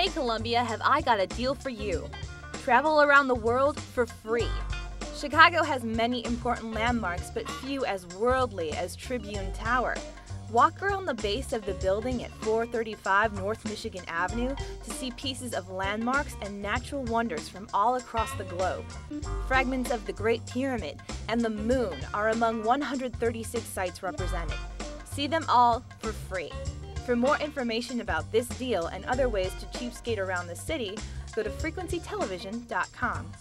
Hey Columbia, have I got a deal for you? Travel around the world for free. Chicago has many important landmarks, but few as worldly as Tribune Tower. Walk around the base of the building at 435 North Michigan Avenue to see pieces of landmarks and natural wonders from all across the globe. Fragments of the Great Pyramid and the Moon are among 136 sites represented. See them all for free. For more information about this deal and other ways to cheapskate around the city, go to frequencytelevision.com.